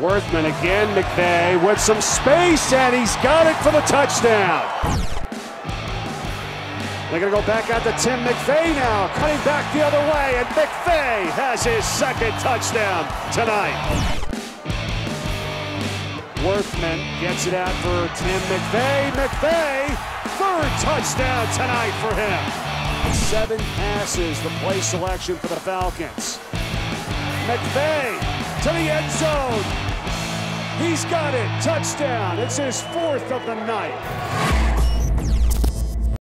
Worthman again, McVey with some space, and he's got it for the touchdown. They're going to go back out to Tim McVey now, cutting back the other way, and McVey has his second touchdown tonight. Worthman gets it out for Tim McVey. McVey, third touchdown tonight for him. Seven passes, the play selection for the Falcons. McVey to the end zone. He's got it. Touchdown. It's his fourth of the night.